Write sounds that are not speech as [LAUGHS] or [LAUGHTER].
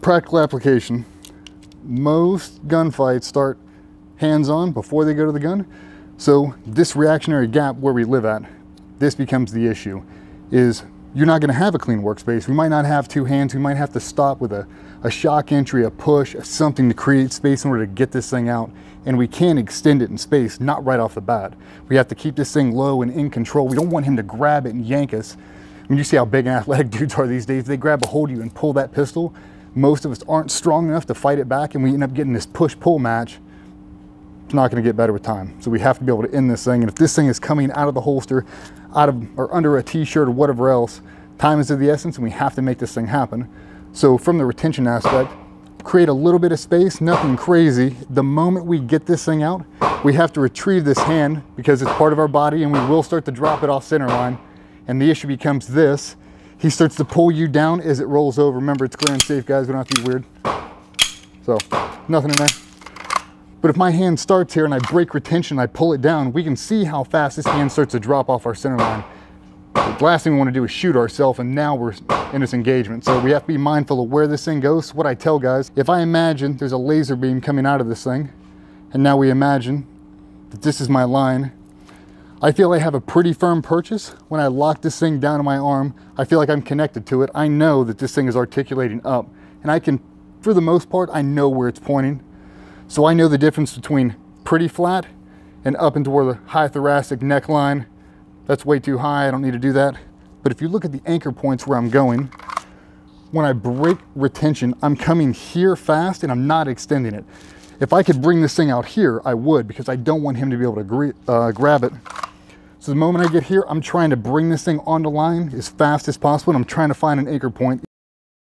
Practical application. Most gunfights start hands-on before they go to the gun. So this reactionary gap where we live at, this becomes the issue, is you're not gonna have a clean workspace. We might not have two hands. We might have to stop with a, a shock entry, a push, something to create space in order to get this thing out. And we can't extend it in space, not right off the bat. We have to keep this thing low and in control. We don't want him to grab it and yank us. I mean, you see how big and [LAUGHS] athletic dudes are these days. They grab a hold of you and pull that pistol. Most of us aren't strong enough to fight it back and we end up getting this push-pull match. It's not gonna get better with time. So we have to be able to end this thing. And if this thing is coming out of the holster, out of or under a t-shirt or whatever else, time is of the essence and we have to make this thing happen. So from the retention aspect, create a little bit of space, nothing crazy. The moment we get this thing out, we have to retrieve this hand because it's part of our body and we will start to drop it off center line. And the issue becomes this. He starts to pull you down as it rolls over. Remember, it's clear and safe, guys. We don't have to be weird. So, nothing in there. But if my hand starts here and I break retention, I pull it down, we can see how fast this hand starts to drop off our center line. The last thing we want to do is shoot ourselves and now we're in this engagement. So we have to be mindful of where this thing goes. What I tell guys, if I imagine there's a laser beam coming out of this thing, and now we imagine that this is my line, I feel I have a pretty firm purchase. When I lock this thing down in my arm, I feel like I'm connected to it. I know that this thing is articulating up and I can, for the most part, I know where it's pointing. So I know the difference between pretty flat and up into where the high thoracic neckline, that's way too high, I don't need to do that. But if you look at the anchor points where I'm going, when I break retention, I'm coming here fast and I'm not extending it. If I could bring this thing out here, I would because I don't want him to be able to uh, grab it. So the moment I get here, I'm trying to bring this thing on the line as fast as possible. And I'm trying to find an anchor point.